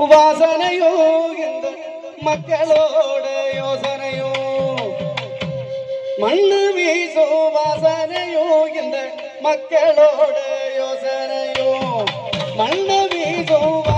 வாசனையோ இந்த மக்களோட யோசனையோ? மண்ணு வீசோ வாசனையோ இந்த மக்களோட யோசனையோ? மண்ணு வீசோ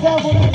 Bravo,